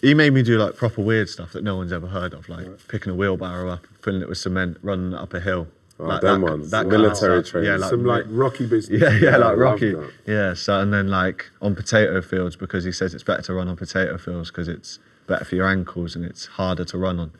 he made me do like proper weird stuff that no one's ever heard of, like picking a wheelbarrow up, filling it with cement, running up a hill. Oh, like them that, ones. that Military training. Yeah, like, Some like Rocky business. yeah, yeah, like Rocky. Yeah, so and then like on potato fields because he says it's better to run on potato fields because it's better for your ankles and it's harder to run on.